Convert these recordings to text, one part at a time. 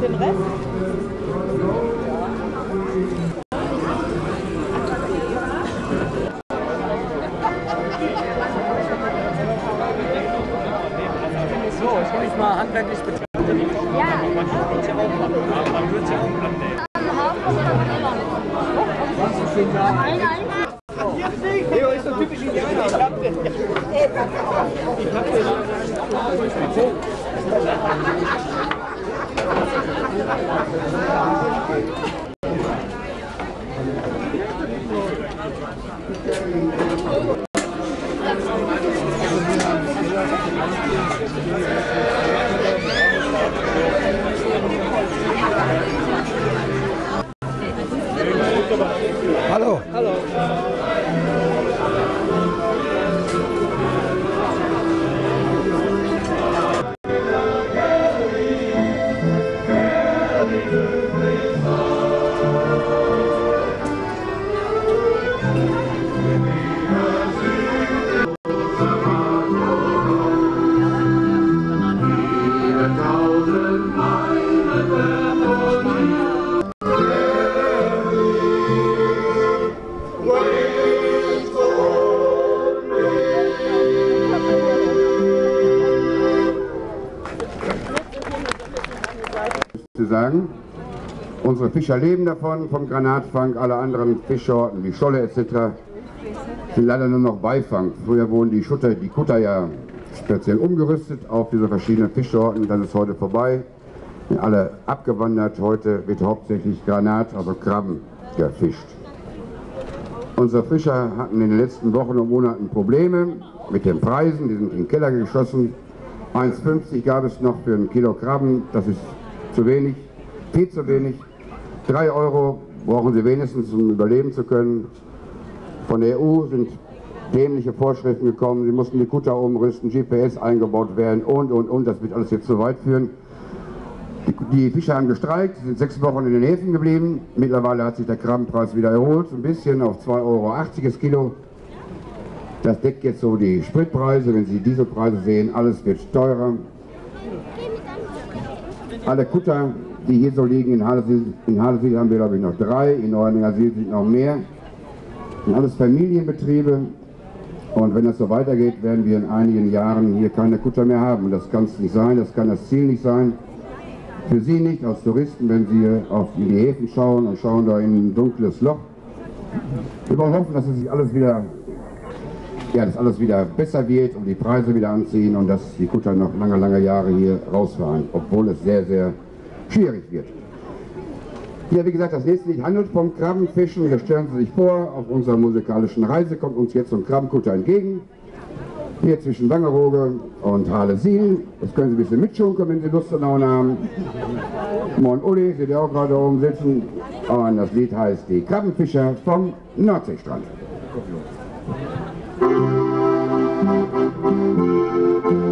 Den Rest? So, ich will mich mal handwerklich betrachten. Hello. Hello. Zu sagen. Unsere Fischer leben davon, vom Granatfang, alle anderen Fischsorten wie Scholle etc. sind leider nur noch Beifang. Früher wurden die Schutter, die Kutter ja speziell umgerüstet auf diese verschiedenen Fischsorten. Das ist heute vorbei. Sind alle abgewandert. Heute wird hauptsächlich Granat, also Krabben, gefischt. Unsere Fischer hatten in den letzten Wochen und Monaten Probleme mit den Preisen. Die sind in den Keller geschossen. 1,50 gab es noch für ein Kilo Krabben. Das ist zu wenig, viel zu wenig. 3 Euro brauchen sie wenigstens, um überleben zu können. Von der EU sind dämliche Vorschriften gekommen. Sie mussten die Kutter umrüsten, GPS eingebaut werden und, und, und. Das wird alles jetzt zu weit führen. Die, Fischer haben gestreikt, sind sechs Wochen in den Häfen geblieben. Mittlerweile hat sich der Krabbenpreis wieder erholt, ein bisschen auf 2,80 Euro das Kilo. Das deckt jetzt so die Spritpreise, wenn Sie die Dieselpreise sehen, alles wird teurer. Alle Kutter, die hier so liegen, in Halesiel, in Halesiel haben wir glaube ich noch drei, in Neuengasil sind noch mehr. Sind alles Familienbetriebe und wenn das so weitergeht, werden wir in einigen Jahren hier keine Kutter mehr haben. Das kann es nicht sein, das kann das Ziel nicht sein. Für Sie nicht als Touristen, wenn Sie auf die Häfen schauen und schauen da in ein dunkles Loch. Wir wollen hoffen, dass es sich alles wieder ja, dass alles wieder besser wird und die Preise wieder anziehen und dass die Kutter noch lange, lange Jahre hier rausfahren, obwohl es sehr, sehr schwierig wird. Ja, wie gesagt, das nächste Lied handelt vom Krabbenfischen. Hier stellen Sie sich vor, auf unserer musikalischen Reise kommt uns jetzt so ein Krabbenkutter entgegen. Hier zwischen Wangerooge und Halesiel. Das können Sie ein bisschen mitschunkeln, wenn Sie Lust und Laune haben. Moin Uli, Sie ja auch gerade oben sitzen. Und das Lied heißt Die Krabbenfischer vom Nordseestrand. Música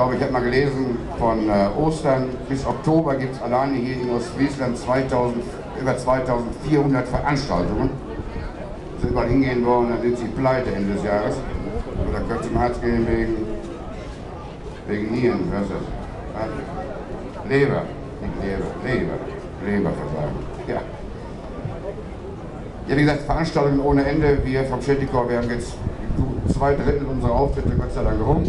glaube ich, habe mal gelesen, von äh, Ostern bis Oktober gibt es alleine hier in Ostfriesland 2000, über 2400 Veranstaltungen. Sind überall hingehen wollen, dann sind sie pleite Ende des Jahres. Oder können zum Arzt gehen wegen, wegen Nieren, was ist das? Leber, nicht Leber, Leber, Leberversagen. Ja. Ja, wie gesagt, Veranstaltungen ohne Ende. Wir vom Shantycore, wir haben jetzt zwei Drittel unserer Auftritte Gott sei Dank rum.